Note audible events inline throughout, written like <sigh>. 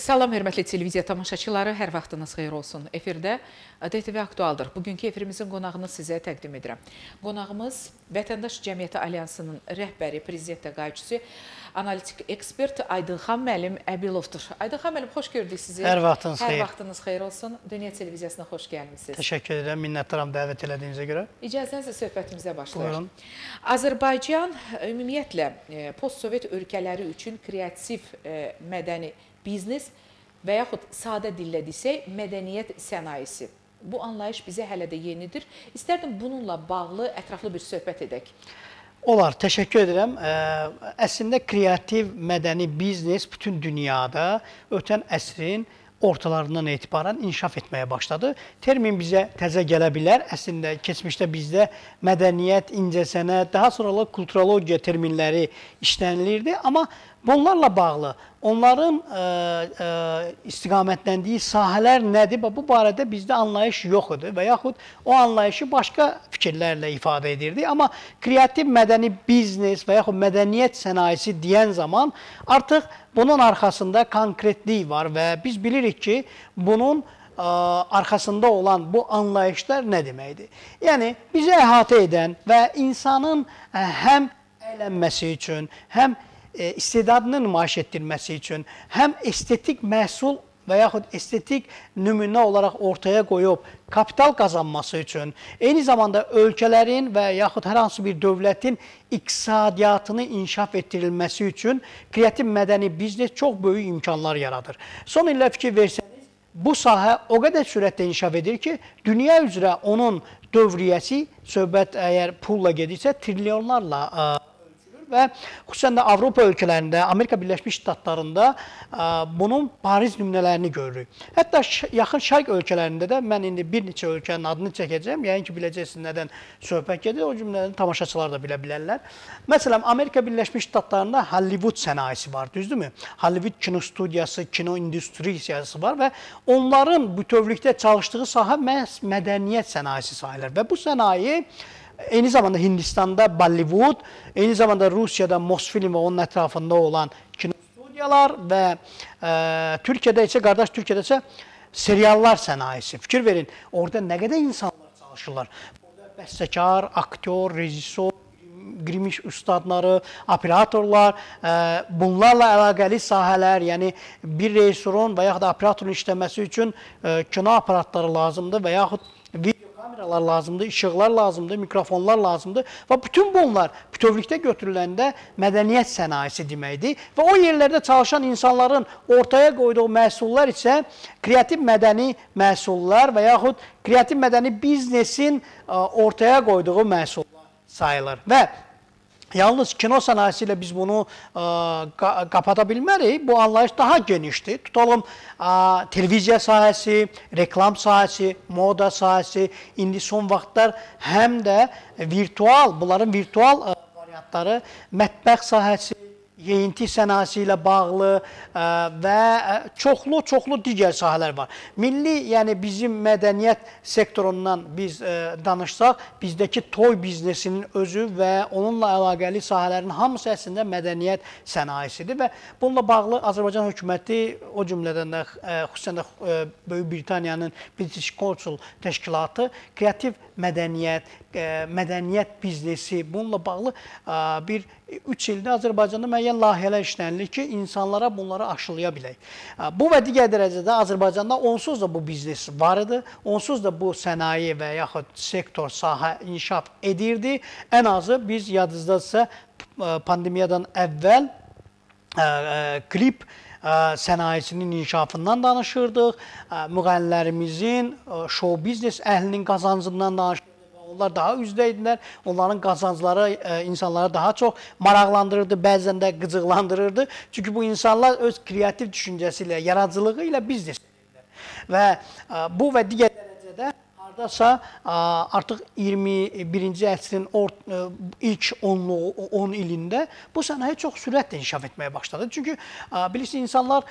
Salam, hörmətli televiziya tamaşaçıları, hər vaxtınız xeyir olsun. Efirdə DTV Aktualdır. Bugünkü efirimizin qonağını sizə təqdim edirəm. Qonağımız Vətəndaş Cəmiyyəti Alyansının rəhbəri, prezident təqaüdçüsü, analitik ekspert Aydınxan müəllim Əbilovdur. Aydınxan müəllim, xoş gördük sizi. Hər vaxtınız xeyir. Hər vaxtınız xeyir olsun. Dünya televiziyasına xoş gəlmisiniz. Təşəkkür edirəm, minnətdaram dəvət elədiyinizə görə. İcazənizlə söhbətimizə başlayaq. Buyurun. Azərbaycan ümumiyyətlə e, postsovet ölkələri üçün kreativ e, mədəni biznes və yaxud sadə dillə desək, mədəniyyət sənayesi. Bu anlayış bizə hələ də yenidir. İstərdim bununla bağlı ətraflı bir söhbət edək. Olar, təşəkkür edirəm. Əslində kreativ mədəni biznes bütün dünyada ötən əsrin ortalarından etibarən inkişaf etməyə başladı. Termin bizə təzə gələ bilər. Əslində keçmişdə bizdə mədəniyyət, incəsənət, daha sonra kulturologiya terminləri işlənilirdi, amma bunlarla bağlı onların ə, ə, istiqamətləndiyi sahələr nədir? Bu barədə bizdə anlayış yox idi və yaxud o anlayışı başqa fikirlərlə ifadə edirdi. Amma kreativ mədəni biznes və yaxud mədəniyyət sənayesi deyən zaman artıq bunun arxasında konkretlik var və biz bilirik ki, bunun ə, arxasında olan bu anlayışlar nə deməkdir? Yəni bizi əhatə edən və insanın ə, həm əylənməsi üçün, həm e, istedadını nümayiş etdirməsi üçün, həm estetik məhsul və yaxud estetik nümunə olaraq ortaya qoyub kapital qazanması üçün, eyni zamanda ölkələrin və yaxud hər hansı bir dövlətin iqtisadiyyatını inkişaf etdirilməsi üçün kreativ mədəni biznes çox böyük imkanlar yaradır. Son illər fikir versəniz, bu sahə o qədər sürətlə inkişaf edir ki, dünya üzrə onun dövriyyəsi, söhbət əgər pulla gedirsə, trilyonlarla ə, və xüsusən də Avropa ölkələrində, Amerika Birləşmiş Ştatlarında ə, bunun bariz nümunələrini görürük. Hətta yaxın şərq ölkələrində də mən indi bir neçə ölkənin adını çəkəcəm. Yəqin ki, biləcəksiniz nədən söhbət gedir. O cümlədən tamaşaçılar da bilə bilərlər. Məsələn, Amerika Birləşmiş Ştatlarında Hollywood sənayesi var, düzdürmü? Hollywood kino studiyası, kino industriyası var və onların bütövlükdə çalışdığı sahə məhz mədəniyyət sənayesi sayılır və bu sənaye Eyni zamanda Hindistanda Bollywood, eyni zamanda Rusiyada Mosfilm və onun ətrafında olan kino studiyalar və ə, Türkiyədə isə qardaş Türkiyədə isə seriallar sənayesi. Fikir verin, orada nə qədər insanlar çalışırlar. Burada bəstəkar, aktyor, rejissor, qrimiş ustadları, operatorlar, ə, bunlarla əlaqəli sahələr, yəni bir rejissorun və yaxud da operatorun işləməsi üçün ə, kino aparatları lazımdır və yaxud kameralar lazımdır, işıqlar lazımdır, mikrofonlar lazımdır və bütün bunlar bütövlükdə götürüləndə mədəniyyət sənayesi deməkdir və o yerlərdə çalışan insanların ortaya qoyduğu məhsullar isə kreativ mədəni məhsullar və yaxud kreativ mədəni biznesin ortaya qoyduğu məhsullar sayılır. Və Yalnız kino sənayesi ilə biz bunu ə, qapata bilmərik. Bu anlayış daha genişdir. Tutalım ə, televiziya sahəsi, reklam sahəsi, moda sahəsi, indi son vaxtlar həm də virtual, bunların virtual ə, variantları, mətbəx sahəsi, yeyinti sənayesi ilə bağlı ə, e, və çoxlu-çoxlu e, digər sahələr var. Milli, yəni bizim mədəniyyət sektorundan biz ə, e, danışsaq, bizdəki toy biznesinin özü və onunla əlaqəli sahələrin hamısı əslində mədəniyyət sənayesidir və bununla bağlı Azərbaycan hökuməti o cümlədən də ə, xüsusən də ə, Böyük Britaniyanın British Council təşkilatı kreativ mədəniyyət, ə, mədəniyyət biznesi bununla bağlı ə, bir 3 ildə Azərbaycanda müəyyən layihələr işlənilir ki, insanlara bunları aşılaya bilək. Bu və digər dərəcədə Azərbaycanda onsuz da bu biznes var idi, onsuz da bu sənaye və yaxud sektor, sahə inkişaf edirdi. Ən azı biz yadınızdadırsa pandemiyadan əvvəl ə, ə, klip sənayesinin inkişafından danışırdıq, müğənnilərimizin, show biznes əhlinin qazancından danışırdıq. Onlar daha üzdə idilər. Onların qazancları e, insanları daha çox maraqlandırırdı, bəzən də qıcıqlandırırdı. Çünki bu insanlar öz kreativ düşüncəsi ilə, yaradıcılığı ilə biznes edirlər. Və e, bu və digər dərəcədə hardasa e, artıq 21-ci əsrin or, e, ilk 10 10 ilində bu sənaye çox sürətlə inkişaf etməyə başladı. Çünki bilirsiniz insanlar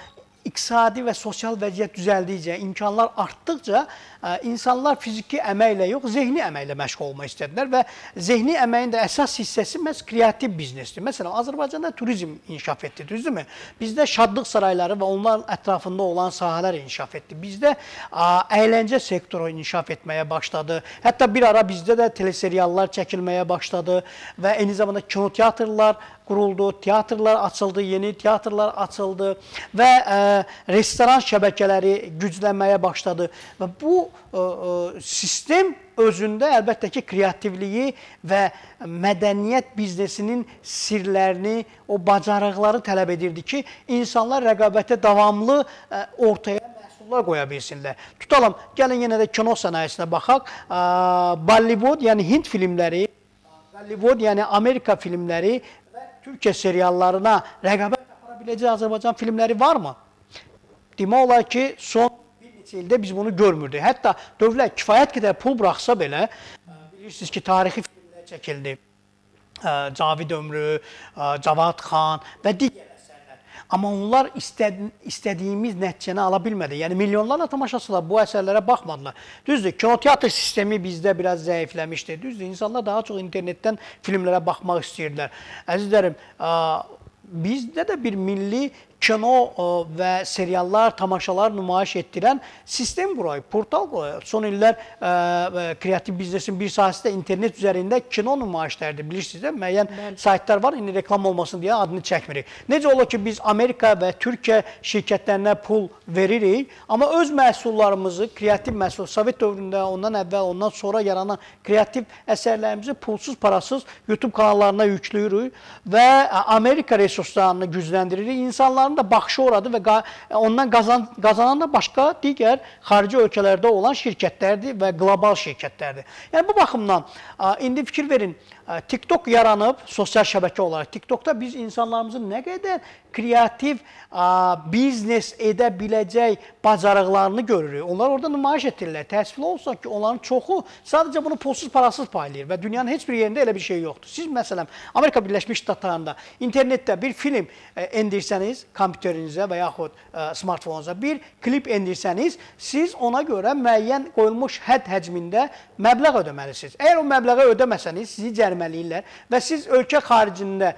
iqtisadi və sosial vəziyyət düzəldikcə, imkanlar artdıqca ə, insanlar fiziki əməklə yox, zehni əməklə məşğul olmaq istədilər və zehni əməyin də əsas hissəsi məhz kreativ biznesdir. Məsələn, Azərbaycanda turizm inkişaf etdi, düzdürmü? Bizdə şadlıq sarayları və onların ətrafında olan sahələr inkişaf etdi. Bizdə əyləncə sektoru inkişaf etməyə başladı. Hətta bir ara bizdə də teleseriallar çəkilməyə başladı və eyni zamanda kinoteatrlar quruldu, teatrlar açıldı, yeni teatrlar açıldı və ə, e, restoran şəbəkələri güclənməyə başladı və bu ə, e, ə, e, sistem özündə əlbəttə ki, kreativliyi və mədəniyyət biznesinin sirlərini, o bacarıqları tələb edirdi ki, insanlar rəqabətə davamlı ə, ortaya məhsullar qoya bilsinlər. Tutalım, gəlin yenə də kino sənayesinə baxaq. Bollywood, yəni Hind filmləri, Hollywood, yəni Amerika filmləri Türkiyə seriallarına rəqabət apara biləcək Azərbaycan filmləri varmı? Demək olar ki, son bir neçə ildə biz bunu görmürdük. Hətta dövlət kifayət qədər pul buraxsa belə, bilirsiniz ki, tarixi filmlər çəkildi. Cavid Ömrü, Cavad Xan və digər Amma onlar istədi, istədiyimiz nəticəni ala bilmədi. Yəni milyonlarla tamaşaçılar bu əsərlərə baxmadılar. Düzdür, kinoteatr sistemi bizdə biraz zəifləmişdi. Düzdür, insanlar daha çox internetdən filmlərə baxmaq istəyirdilər. Əzizlərim, bizdə də bir milli kino e, və seriallar, tamaşalar nümayiş etdirən sistem qurayıb, portal qurayıb. Son illər ə, e, e, kreativ biznesin bir sahəsi də internet üzərində kino nümayişləridir. Bilirsiniz də, müəyyən Bəli. saytlar var, indi reklam olmasın deyə adını çəkmirik. Necə olur ki, biz Amerika və Türkiyə şirkətlərinə pul veririk, amma öz məhsullarımızı, kreativ məhsul, Sovet dövründə, ondan əvvəl, ondan sonra yaranan kreativ əsərlərimizi pulsuz, parasız YouTube kanallarına yüklüyürük və Amerika resurslarını gücləndiririk. İnsanlar insanların da baxışı oradır və ondan qazan, qazanan da başqa digər xarici ölkələrdə olan şirkətlərdir və qlobal şirkətlərdir. Yəni bu baxımdan indi fikir verin, TikTok yaranıb sosial şəbəkə olaraq. TikTokda biz insanlarımızın nə qədər kreativ biznes edə biləcək bacarıqlarını görürük. Onlar orada nümayiş etdirirlər. Təəssüflü olsa ki, onların çoxu sadəcə bunu pulsuz, parasız paylayır və dünyanın heç bir yerində elə bir şey yoxdur. Siz məsələn Amerika Birləşmiş Ştatlarında internetdə bir film endirsəniz kompüterinizə və yaxud smartfonunuza bir klip endirsəniz, siz ona görə müəyyən qoyulmuş hədd həcmində məbləğ ödəməlisiniz. Əgər o məbləği ödəməsəniz, sizi cərimə verməliyirlər və siz ölkə xaricində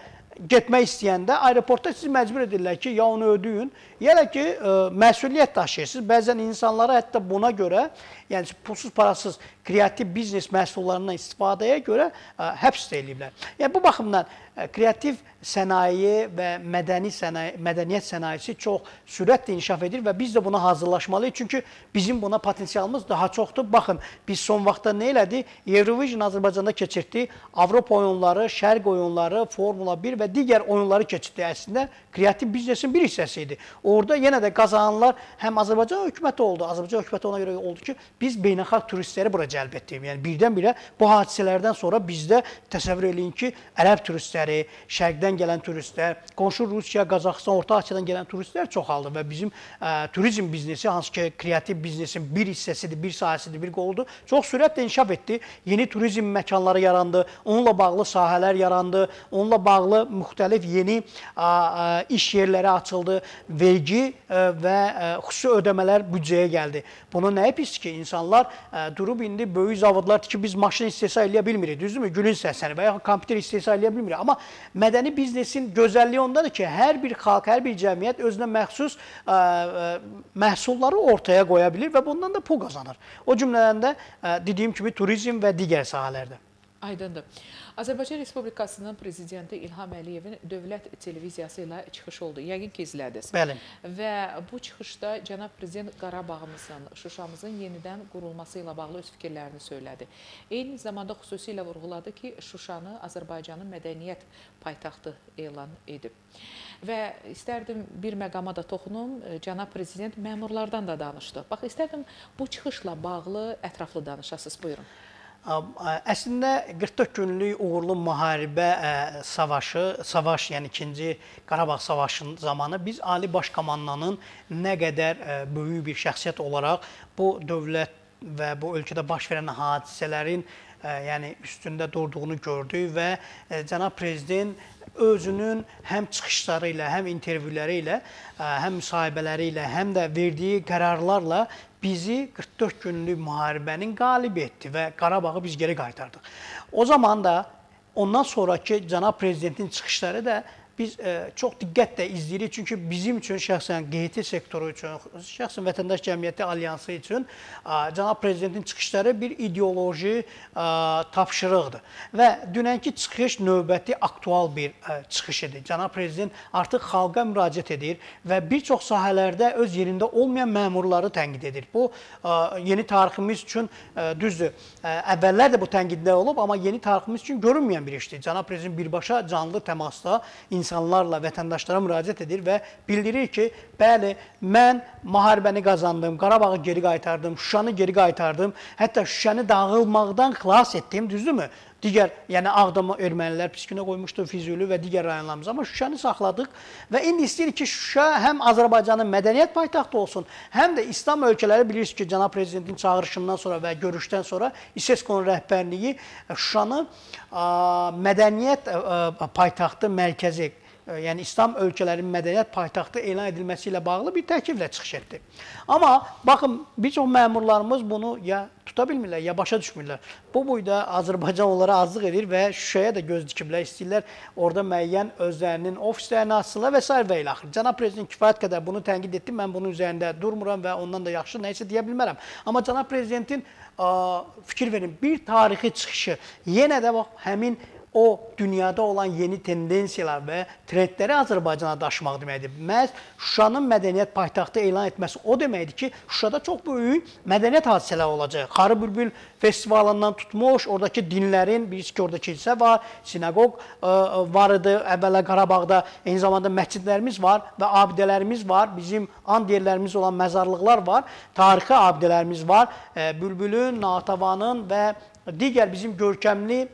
getmək istəyəndə aeroportda sizi məcbur edirlər ki, ya onu ödəyin, da ki, ə, e, məsuliyyət daşıyırsınız. Bəzən insanlara hətta buna görə, yəni pulsuz parasız kreativ biznes məhsullarından istifadəyə görə ə, həbs ediliblər. Yəni bu baxımdan ə, kreativ sənaye və mədəni sənaye, mədəniyyət sənayesi çox sürətlə inkişaf edir və biz də buna hazırlaşmalıyıq. Çünki bizim buna potensialımız daha çoxdur. Baxın, biz son vaxtda nə elədik? Eurovision Azərbaycanda keçirdi. Avropa oyunları, Şərq oyunları, Formula 1 və digər oyunları keçirdi. Əslində kreativ biznesin bir hissəsi idi. Orada yenə də qazananlar həm Azərbaycan hökuməti oldu. Azərbaycan hökuməti ona görə oldu ki, biz beynəlxalq turistləri bura cəlb etdik. Yəni birdən-birə bu hadisələrdən sonra bizdə təsəvvür eləyin ki, ərəb turistləri, Şərqdən gələn turistlər, qonşu Rusiya, Qazaxıstan, Orta Asiyadan gələn turistlər çoxaldı və bizim ə, turizm biznesi, hansı ki, kreativ biznesin bir hissəsidir, bir sahəsidir, bir qoludur, çox sürətlə inkişaf etdi. Yeni turizm məkanları yarandı, onunla bağlı sahələr yarandı, onunla bağlı müxtəlif yeni ə, ə, iş yerləri açıldı, vergi ə, və ə, xüsusi ödəmələr büdcəyə gəldi. Bunu nə pis ki, insanlar ə, durub indi böyük zavodlar ki, biz maşın istehsal eləyə bilmirik, düzdürmü? Gülün səsəni və ya kompüter istehsal eləyə bilmirik. Amma mədəni biznesin gözəlliyi ondadır ki, hər bir xalq, hər bir cəmiyyət özünə məxsus ə, ə, məhsulları ortaya qoya bilir və bundan da pul qazanır. O cümlədən də ə, dediyim kimi turizm və digər sahələrdə. Aydındır. Azərbaycan Respublikasının prezidenti İlham Əliyevin dövlət televiziyası ilə çıxış oldu. Yəqin ki, izlədiniz. Bəli. Və bu çıxışda cənab prezident Qarabağımızın, Şuşamızın yenidən qurulması ilə bağlı öz fikirlərini söylədi. Eyni zamanda xüsusilə vurğuladı ki, Şuşanı Azərbaycanın mədəniyyət paytaxtı elan edib. Və istərdim bir məqama da toxunum. Cənab prezident məmurlardan da danışdı. Bax, istərdim bu çıxışla bağlı ətraflı danışasınız. Buyurun. Əslində 44 günlük uğurlu müharibə savaşı, savaş, yəni 2-ci Qarabağ savaşının zamanı biz Ali Baş Komandanın nə qədər böyük bir şəxsiyyət olaraq bu dövlət və bu ölkədə baş verən hadisələrin yəni üstündə durduğunu gördük və cənab prezident özünün həm çıxışları ilə, həm intervyuları ilə, həm müsahibələri ilə, həm də verdiyi qərarlarla bizi 44 günlük müharibənin qalib etdi və Qarabağı biz geri qaytardıq. O zaman da ondan sonraki cənab prezidentin çıxışları da biz e, çox diqqətlə izləyirik. Çünki bizim üçün şəxsən QHT sektoru üçün, şəxsən Vətəndaş Cəmiyyəti Alyansı üçün a, cənab prezidentin çıxışları bir ideoloji a, tapşırıqdır. Və dünənki çıxış növbəti aktual bir a, çıxış idi. Cənab prezident artıq xalqa müraciət edir və bir çox sahələrdə öz yerində olmayan məmurları tənqid edir. Bu a, yeni tariximiz üçün a, düzdür. A, əvvəllər də bu tənqidlər olub, amma yeni tariximiz üçün görünməyən bir işdir. Cənab prezident birbaşa canlı təmasda insanlarla, vətəndaşlara müraciət edir və bildirir ki, bəli, mən müharibəni qazandım, Qarabağı geri qaytardım, Şuşanı geri qaytardım, hətta Şuşanı dağılmaqdan xilas etdim, düzdürmü? Digər, yəni Ağdamı ermənilər piskinə qoymuşdu, Füzuli və digər rayonlarımız. Amma Şuşanı saxladıq və indi istəyirik ki, Şuşa həm Azərbaycanın mədəniyyət paytaxtı olsun, həm də İslam ölkələri bilirsiniz ki, cənab prezidentin çağırışından sonra və görüşdən sonra İSESCO-nun rəhbərliyi Şuşanı ə, mədəniyyət ə, paytaxtı mərkəzi yəni İslam ölkələrinin mədəniyyət paytaxtı elan edilməsi ilə bağlı bir təkliflə çıxış etdi. Amma baxın, bir çox məmurlarımız bunu ya tuta bilmirlər, ya başa düşmürlər. Bu boyda Azərbaycan onlara azlıq edir və Şuşaya da göz dikiblər, istəyirlər orada müəyyən özlərinin ofislərini açsınlar və s. və ilə axır. Cənab prezident kifayət qədər bunu tənqid etdi, mən bunun üzərində durmuram və ondan da yaxşı nə isə deyə bilmərəm. Amma cənab prezidentin ə, fikir verin, bir tarixi çıxışı yenə də bax həmin o dünyada olan yeni tendensiyalar və trendləri Azərbaycana daşımaq deməkdir. Məhz Şuşanın mədəniyyət paytaxtı elan etməsi o deməkdir ki, Şuşada çox böyük mədəniyyət hadisələri olacaq. Xarı Bülbül festivalından tutmuş, oradakı dinlərin, bilirsiniz ki, orada kilsə var, sinagog ə, var idi əvvəla Qarabağda, eyni zamanda məscidlərimiz var və abidələrimiz var, bizim and yerlərimiz olan məzarlıqlar var, tarixi abidələrimiz var, ə, Bülbülün, Natavanın və digər bizim görkəmli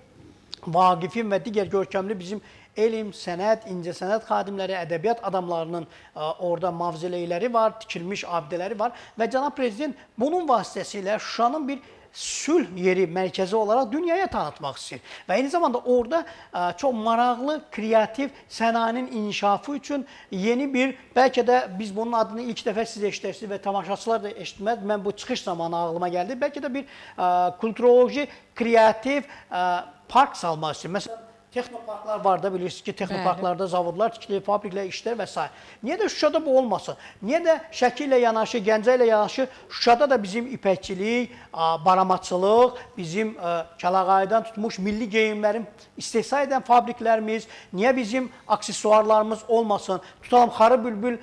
Vaqifin və digər görkəmli bizim elm, sənət, incəsənət xadimləri, ədəbiyyat adamlarının ə, orada mavzeleyləri var, tikilmiş abidələri var və cənab prezident bunun vasitəsilə Şuşanın bir sülh yeri mərkəzi olaraq dünyaya tanıtmaq istəyir. Və eyni zamanda orada ə, çox maraqlı, kreativ sənayenin inkişafı üçün yeni bir, bəlkə də biz bunun adını ilk dəfə siz eşidərsiniz və tamaşaçılar da eşitməz. Mən bu çıxış zamanı ağlıma gəldi. Bəlkə də bir ə, kulturoloji, kreativ ə, park salmaq istəyir. Məsələn, Texnoparklar var da bilirsiniz ki, texnoparklarda Bəli. zavodlar tikilir, fabriklər işlər və s. Niyə də Şuşada bu olmasın? Niyə də Şəki ilə yanaşı, Gəncə ilə yanaşı Şuşada da bizim ipəkçilik, baramaçılıq, bizim Kəlağayıdan tutmuş milli geyimlərin istehsal edən fabriklərimiz, niyə bizim aksesuarlarımız olmasın? Tutalım Xarı Bülbül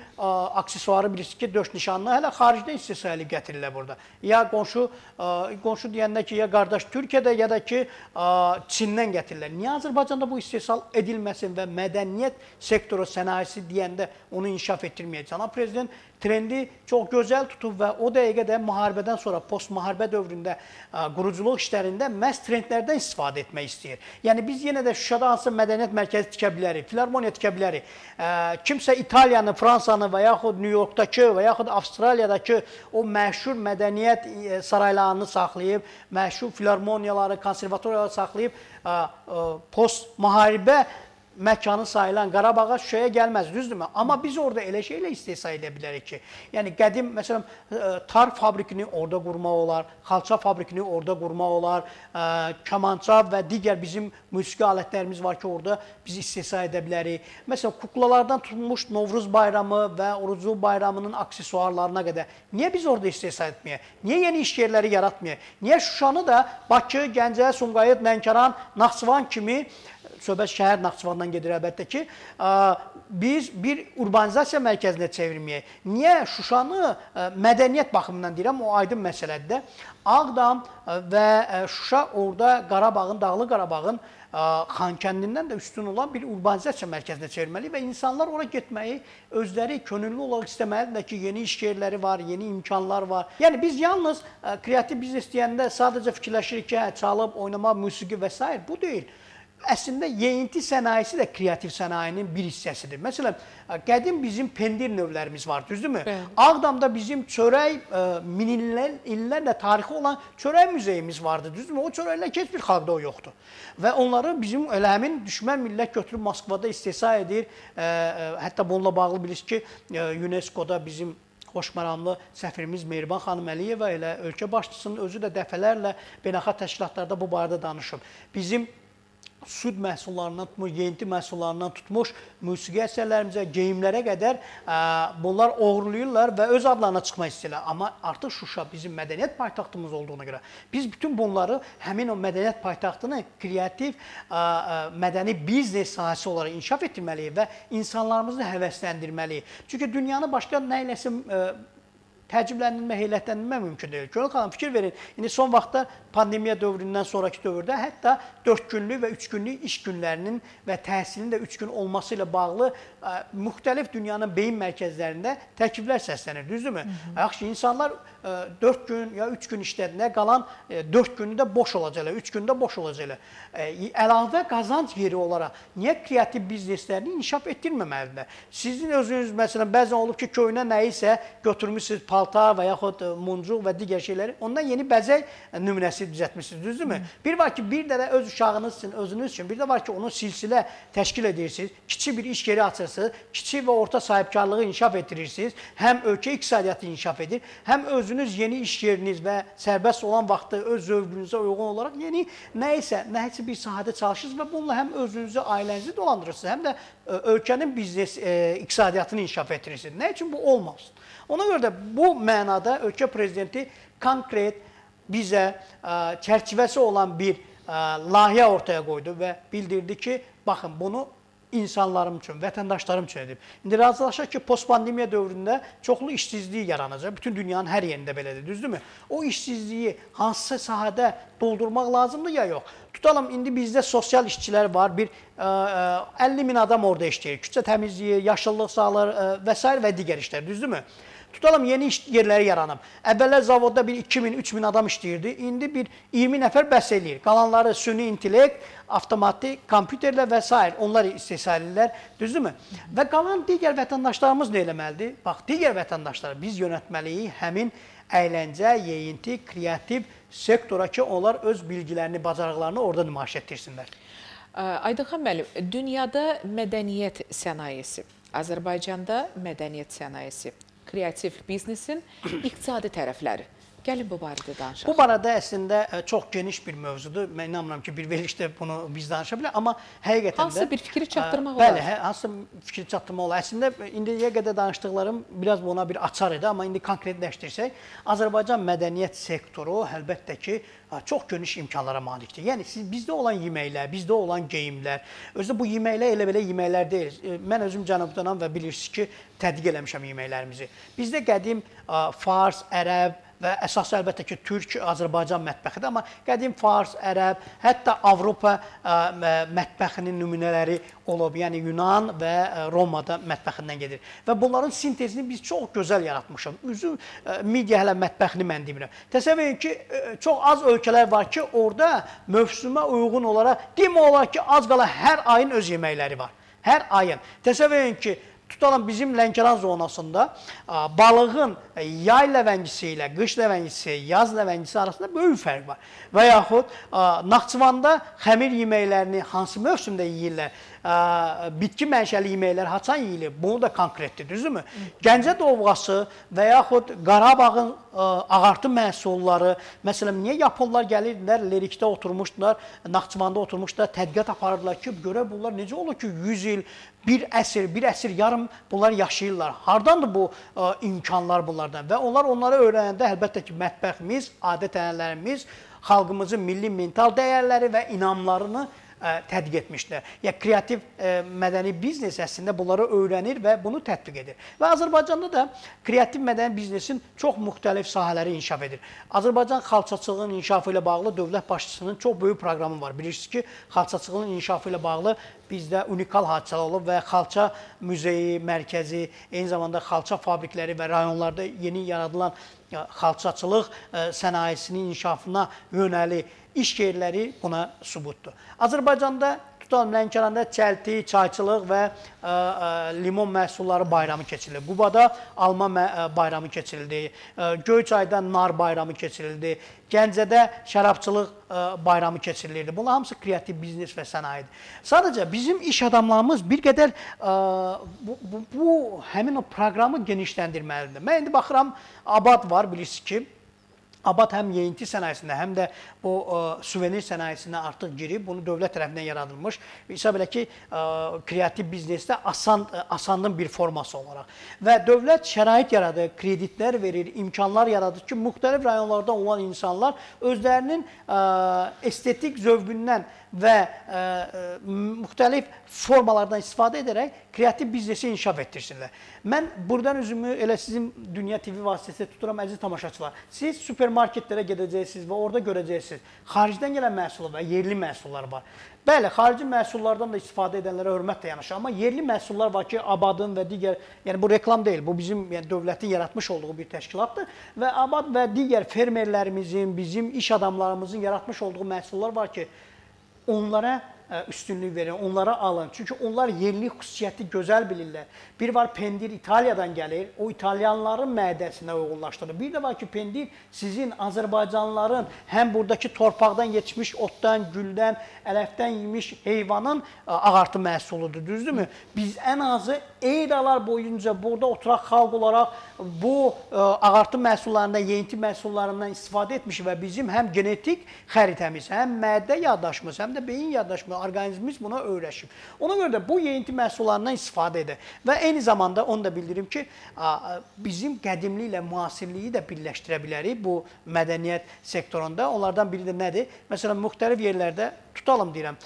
aksesuarı bilirsiniz ki, döş nişanlı hələ xaricdən istehsal edib gətirilir burada. Ya qonşu qonşu deyəndə ki, ya qardaş Türkiyədə ya da ki Çindən gətirirlər. Niyə Azərbaycanda da bu istehsal edilməsin və mədəniyyət sektoru sənayesi deyəndə onu inkişaf etdirməyəcək. Cənab prezident trendi çox gözəl tutub və o dəqiqə də müharibədən sonra post-müharibə dövründə quruculuq işlərində məhz trendlərdən istifadə etmək istəyir. Yəni biz yenə də Şuşada hansı mədəniyyət mərkəzi tikə bilərik, filarmoniya tikə bilərik. Kimsə İtaliyanı, Fransanı və yaxud Nyu-Yorkdakı və yaxud Avstraliyadakı o məşhur mədəniyyət saraylarını saxlayıb, məşhur filarmoniyaları, konservatoriyaları saxlayıb post müharibə məkanı sayılan Qarabağa Şuşaya gəlməz, düzdürmü? Amma biz orada elə şeylə istehsal edə bilərik ki, yəni qədim məsələn tar fabrikini orada qurmaq olar, xalça fabrikini orada qurmaq olar, kamança və digər bizim musiqi alətlərimiz var ki, orada biz istehsal edə bilərik. Məsələn, kuklalardan tutulmuş Novruz bayramı və Oruclu bayramının aksesuarlarına qədər niyə biz orada istehsal etməyək? Niyə yeni iş yerləri yaratmayaq? Niyə Şuşanı da Bakı, Gəncə, Sumqayıt, Lənkəran, Naxçıvan kimi söhbət şəhər Naxçıvandan gedir əlbəttə ki, biz bir urbanizasiya mərkəzinə çevirməyək. Niyə Şuşanı mədəniyyət baxımından deyirəm, o aydın məsələdir də. Ağdam və Şuşa orada Qarabağın, Dağlı Qarabağın Xankəndindən də üstün olan bir urbanizasiya mərkəzinə çevirməli və insanlar ora getməyi özləri könüllü olaraq istəməlidirlər ki, yeni iş yerləri var, yeni imkanlar var. Yəni biz yalnız kreativ biznes deyəndə sadəcə fikirləşirik ki, hə, çalıb, oynamaq, musiqi və s. bu deyil əslində yeyinti sənayesi də kreativ sənayenin bir hissəsidir. Məsələn, qədim bizim pendir növlərimiz var, düzdürmü? Bəli. Ağdamda bizim çörək ə, min illər, illərlə tarixi olan çörək muzeyimiz vardı, düzdürmü? O çörəklər heç bir xalqda o yoxdur. Və onları bizim elə həmin düşmən millət götürüb Moskvada istehsal edir. Ə, ə, hətta bununla bağlı bilirsiniz ki, UNESCO-da bizim xoşməramlı səfirimiz Mehriban xanım Əliyeva ilə ölkə başçısının özü də dəfələrlə beynəlxalq təşkilatlarda bu barədə danışıb. Bizim süd məhsullarından tutmuş, yeyinti məhsullarından tutmuş, musiqi əsərlərimizə, geyimlərə qədər ə, bunlar oğurlayırlar və öz adlarına çıxmaq istəyirlər. Amma artıq Şuşa bizim mədəniyyət paytaxtımız olduğuna görə biz bütün bunları həmin o mədəniyyət paytaxtını kreativ ə, ə, mədəni biznes sahəsi olaraq inkişaf etdirməliyik və insanlarımızı həvəsləndirməliyik. Çünki dünyanı başqa nə iləsə ə, təəccübləndirmə, heyrətləndirmə mümkün deyil. Gönül xanım fikir verin. İndi son vaxtda pandemiya dövründən sonrakı dövrdə hətta 4 günlük və 3 günlük iş günlərinin və təhsilin də 3 gün olması ilə bağlı ə, müxtəlif dünyanın beyin mərkəzlərində təkliflər səslənir, düzdürmü? Yaxşı, insanlar ə, 4 gün ya 3 gün işlədilər, qalan ə, 4 günü də boş olacaqlar, 3 gündə boş olacaqlar. Əlavə qazanc yeri olaraq niyə kreativ bizneslərini inkişaf etdirməməlidirlər? Sizin özünüz məsələn bəzən olub ki, köynə nə isə götürmüsüz paltar və yaxud ə, muncuq və digər şeyləri, ondan yeni bəzək nümunəsi düzəltmisiniz, düzdürmü? Bir var ki, bir dənə öz uşağınız üçün, özünüz üçün, bir də var ki, onu silsilə təşkil edirsiniz, kiçik bir iş yeri açırsınız, kiçik və orta sahibkarlığı inkişaf etdirirsiniz, həm ölkə iqtisadiyyatı inkişaf edir, həm özünüz yeni iş yeriniz və sərbəst olan vaxtı öz zövqünüzə uyğun olaraq yeni nə isə, nəsə bir sahədə çalışırsınız və bununla həm özünüzü, ailənizi dolandırırsınız, həm də ə, ölkənin biznes e, iqtisadiyyatını inkişaf etdirirsiniz. Nə üçün bu olmasın? Ona görə də bu mənada ölkə prezidenti konkret bizə ə, çərçivəsi olan bir ə, layihə ortaya qoydu və bildirdi ki, baxın bunu insanlarım üçün, vətəndaşlarım üçün edib. İndi razılaşaq ki, postpandemiya dövründə çoxlu işsizlik yaranacaq. Bütün dünyanın hər yerində belədir, düzdürmü? O işsizliyi hansısa sahədə doldurmaq lazımdır ya yox? Tutalım indi bizdə sosial işçilər var. Bir ə, 50 min adam orada işləyir. Küçə təmizliyi, yaşıllıq sağlar ə, və s. və digər işlər, düzdürmü? Tutalım yeni iş yerləri yaranıb. Əvvəllər zavodda bir 2000, 3000 adam işləyirdi. İndi bir 20 nəfər bəs eləyir. Qalanları süni intellekt, avtomatik, kompüterlə və s. onlar istehsal edirlər. Düzdürmü? Və qalan digər vətəndaşlarımız nə eləməlidir? Bax, digər vətəndaşlar biz yönətməliyik həmin əyləncə, yeyinti, kreativ sektora ki, onlar öz bilgilərini, bacarıqlarını orada nümayiş etdirsinlər. Aydınxan müəllim, dünyada mədəniyyət sənayesi, Azərbaycanda mədəniyyət sənayesi, kreativ biznesin iqtisadi tərəfləri. Gəlin bu barədə danışaq. Bu barədə əslində ə, çox geniş bir mövzudur. Mən inanmıram ki, bir verilişdə bunu biz danışa bilərik, amma həqiqətən Hansı də bir fikri çatdırmaq ə, olar? Bəli, hə, hansı fikri çatdırmaq olar. Əslində indiyə qədər danışdıqlarım biraz buna bir açar idi, amma indi konkretləşdirsək, Azərbaycan mədəniyyət sektoru əlbəttə ki, ə, çox geniş imkanlara malikdir. Yəni siz bizdə olan yeməklər, bizdə olan geyimlər, özü bu yeməklər elə belə yeməklər deyil. E, Mən özüm cənubdanam və bilirsiniz ki, tədqiq eləmişəm yeməklərimizi. Bizdə qədim fars, ərəb və əsas əlbəttə ki, Türk, Azərbaycan mətbəxidir, amma qədim fars, ərəb, hətta Avropa mətbəxinin nümunələri olub. Yəni Yunan və Romada mətbəxindən gedir. Və bunların sintezini biz çox gözəl yaratmışıq. Üzü ə, midyə hələ mətbəxini mən demirəm. Təsəvvür edin ki, çox az ölkələr var ki, orada mövsümə uyğun olaraq demək olar ki, az qala hər ayın öz yeməkləri var. Hər ayın. Təsəvvür edin ki, tutalım bizim Lənkəran zonasında balığın ə, yay ləvəngisi ilə qış ləvəngisi, yaz ləvəngisi arasında böyük fərq var. Və yaxud Naxçıvanda xəmir yeməklərini hansı mövsümdə yeyirlər? Ə, bitki mənşəli yeməklər haçan yeyilir? Bunu da konkretdir, düzdürmü? Gəncə dovğası və yaxud Qarabağın ə, ağartı məhsulları, məsələn, niyə yaponlar gəlirdilər, Lerikdə oturmuşdular, Naxçıvanda oturmuşdular, tədqiqat aparırdılar ki, görə bunlar necə olur ki, 100 il, bir əsr, bir əsr yarım bunlar yaşayırlar. Hardandır bu ə, imkanlar bunlardan? Və onlar onları öyrənəndə əlbəttə ki, mətbəximiz, adət-ənənələrimiz, xalqımızın milli mental dəyərləri və inamlarını tədqiq etmişlər. Ya kreativ mədəni biznes əslində bunları öyrənir və bunu tətbiq edir. Və Azərbaycanda da kreativ mədəni biznesin çox müxtəlif sahələri inkişaf edir. Azərbaycan xalçaçılığının inkişafı ilə bağlı dövlət başçısının çox böyük proqramı var. Bilirsiniz ki, xalçaçılığın inkişafı ilə bağlı bizdə unikal hadisələr olub və xalça muzeyi, mərkəzi, eyni zamanda xalça fabrikləri və rayonlarda yeni yaradılan xalçaçılıq sənayesinin inkişafına yönəli iş yerləri buna sübutdur. Azərbaycanda tutalım Lənkəranda çəlti, çayçılıq və ə, limon məhsulları bayramı keçirilir. Qubada alma bayramı keçirildi. Göyçayda nar bayramı keçirildi. Gəncədə şərabçılıq ə, bayramı keçirilirdi. Bunlar hamısı kreativ biznes və sənayedir. Sadəcə bizim iş adamlarımız bir qədər ə, bu, bu, bu həmin o proqramı genişləndirməlidir. Mən indi baxıram Abad var bilirsiniz ki, Abad həm yeyinti sənayesində, həm də bu ə, suvenir sənayesinə artıq girib, bunu dövlət tərəfindən yaradılmış. Hesab elə ki, ə, kreativ biznesdə asan ə, asanlığın bir forması olaraq və dövlət şərait yaradır, kreditlər verir, imkanlar yaradır ki, müxtəlif rayonlarda olan insanlar özlərinin ə, estetik zövqündən və ə, ə, müxtəlif formalardan istifadə edərək kreativ biznesi inkişaf etdirsinlər. Mən buradan üzümü elə sizin Dünya TV vasitəsilə tuturam əziz tamaşaçılar. Siz supermarketlərə gedəcəksiniz və orada görəcəksiniz. Xaricdən gələn məhsul və yerli məhsullar var. Bəli, xarici məhsullardan da istifadə edənlərə hörmətlə yanaşır, amma yerli məhsullar var ki, Abadın və digər, yəni bu reklam deyil, bu bizim yəni dövlətin yaratmış olduğu bir təşkilatdır və Abad və digər fermerlərimizin, bizim iş adamlarımızın yaratmış olduğu məhsullar var ki, onlara ə, üstünlük verin, onlara alın. Çünki onlar yerli xüsusiyyəti gözəl bilirlər. Bir var pendir İtaliyadan gəlir, o İtalyanların mədəsinə uyğunlaşdırılır. Bir də var ki, pendir sizin Azərbaycanlıların həm buradakı torpaqdan yetişmiş otdan, güldən, ələfdən yemiş heyvanın ə, ağartı məhsuludur, düzdürmü? Biz ən azı eydalar boyunca burada oturaq xalq olaraq bu ə, ağartı məhsullarından, yeyinti məhsullarından istifadə etmiş və bizim həm genetik xəritəmiz, həm mədə yaddaşımız, həm də beyin yaddaşımız, orqanizmimiz buna öyrəşib. Ona görə də bu yeyinti məhsullarından istifadə edir. Və eyni zamanda onu da bildirim ki, bizim qədimliklə müasirliyi də birləşdirə bilərik bu mədəniyyət sektorunda. Onlardan biri də nədir? Məsələn, müxtəlif yerlərdə tutalım deyirəm,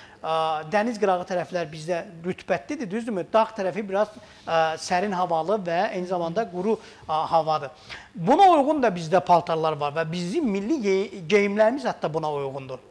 dəniz qırağı tərəflər bizdə rütbətlidir, düzdürmü? Dağ tərəfi biraz sərin havalı və eyni zamanda quru havadır. Buna uyğun da bizdə paltarlar var və bizim milli geyimlərimiz hətta buna uyğundur.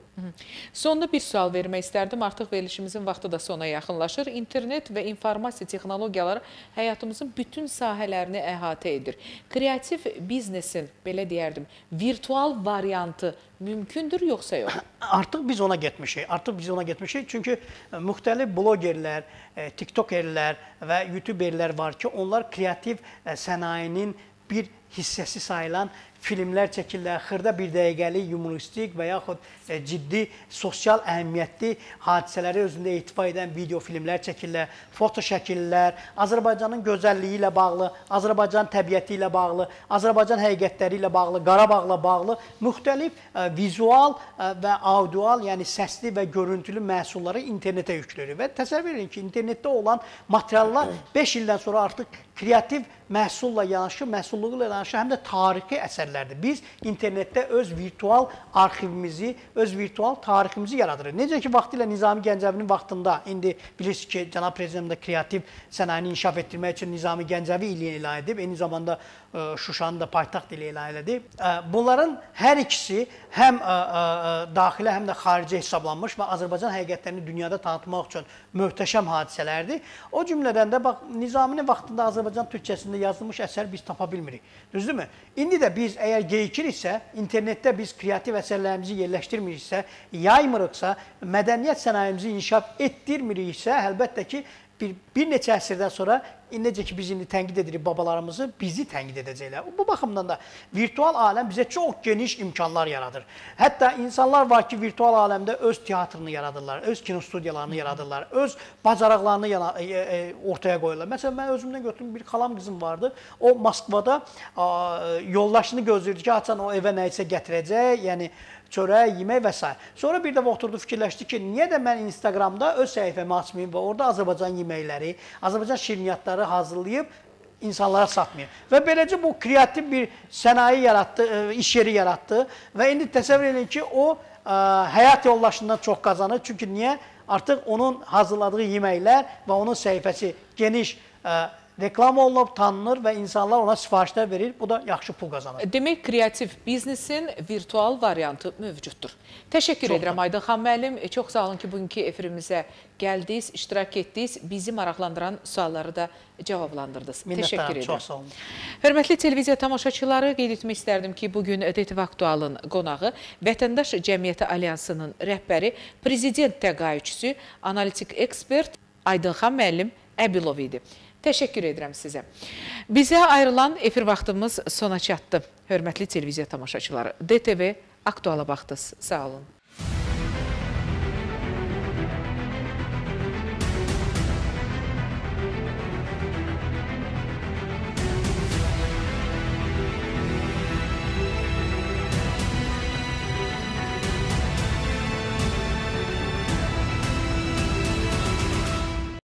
Sonda bir sual vermək istərdim. Artıq verilişimizin vaxtı da sona yaxınlaşır. İnternet və informasiya texnologiyaları həyatımızın bütün sahələrini əhatə edir. Kreativ biznesin, belə deyərdim, virtual variantı mümkündür yoxsa yox? <coughs> Artıq biz ona getmişik. Artıq biz ona getmişik. Çünki e, müxtəlif blogerlər, e, tiktokerlər və youtuberlər var ki, onlar kreativ e, sənayinin bir hissəsi sayılan filmlər çəkirlər, xırda bir dəqiqəlik yumoristik və yaxud e, ciddi sosial əhəmiyyətli hadisələri özündə ehtiva edən video filmlər çəkirlər, foto şəkillər, Azərbaycanın gözəlliyi ilə bağlı, Azərbaycan təbiəti ilə bağlı, Azərbaycan həqiqətləri ilə bağlı, Qarabağla bağlı müxtəlif e, vizual e, və audial, yəni səsli və görüntülü məhsulları internetə yükləyirik və təsəvvür edin ki, internetdə olan materiallar 5 ildən sonra artıq kreativ məhsulla yanaşı, məhsulluğu ilə yanaşı həm də tarixi əsərlərdir. Biz internetdə öz virtual arxivimizi, öz virtual tariximizi yaradırıq. Necə ki, vaxtilə Nizami Gəncəvinin vaxtında, indi bilirsiniz ki, cənab prezident də kreativ sənayeni inkişaf etdirmək üçün Nizami Gəncəvi ili elan edib, eyni zamanda e, Şuşanı da paytaxt ili elan elədi. E, bunların hər ikisi həm ə, daxilə, həm də xarici hesablanmış və Azərbaycan həqiqətlərini dünyada tanıtmaq üçün möhtəşəm hadisələrdir. O cümlədən də bax Nizaminin vaxtında Azərbaycan türkçəsində yazılmış əsər biz tapa bilmirik. Düzdürmü? İndi də biz əgər geyikiriksə, internetdə biz kreativ əsərlərimizi yerləşdirmiriksə, yaymırıqsa, mədəniyyət sənayemizi inkişaf etdirmiriksə, əlbəttə ki, bir, bir neçə əsrdən sonra necə ki biz indi tənqid edirik babalarımızı, bizi tənqid edəcəklər. Bu baxımdan da virtual aləm bizə çox geniş imkanlar yaradır. Hətta insanlar var ki, virtual aləmdə öz teatrını yaradırlar, öz kino studiyalarını yaradırlar, öz bacarıqlarını e, e, ortaya qoyurlar. Məsələn, mən özümdən götürüm bir xalam qızım vardı. O Moskvada yoldaşını gözləyirdi ki, açan o evə nə isə gətirəcək, yəni çörək, yemək və s. Sonra bir dəfə oturdu fikirləşdi ki, niyə də mən Instagramda öz səhifəmi açmayım və orada Azərbaycan yeməkləri, Azərbaycan şirniyyatları hazırlayıb insanlara satmayım. Və beləcə bu kreativ bir sənaye yaratdı, e, iş yeri yaratdı və indi təsəvvür edin ki, o ə, e, həyat yoldaşından çox qazanır. Çünki niyə? Artıq onun hazırladığı yeməklər və onun səhifəsi geniş ə, e, reklam olunub, tanınır və insanlar ona sifarişlər verir. Bu da yaxşı pul qazanır. Demək, kreativ biznesin virtual variantı mövcuddur. Təşəkkür Çox edirəm Aydın xan müəllim. E, Çox sağ olun ki, bugünkü efirimizə gəldiniz, iştirak etdiniz, bizi maraqlandıran sualları da cavablandırdınız. Təşəkkür edirəm. çox sağ olun. Hörmətli televiziya tamaşaçıları, qeyd etmək istərdim ki, bugün DTV Aktualın qonağı Vətəndaş Cəmiyyəti Alyansının rəhbəri, prezident təqaüdçüsü, analitik ekspert Aydınxan müəllim Əbilov idi. Təşəkkür edirəm sizə. Bizə ayrılan efir vaxtımız sona çatdı. Hörmətli televiziya tamaşaçıları, DTV Aktuala baxdınız. Sağ olun.